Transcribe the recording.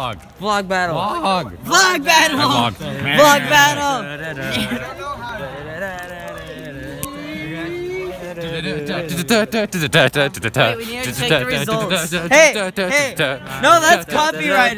Vlog. Vlog battle. Vlog. Vlog battle. Vlog. Vlog battle. Wait, we need to check the results. Hey, hey. No, that's copyrighted.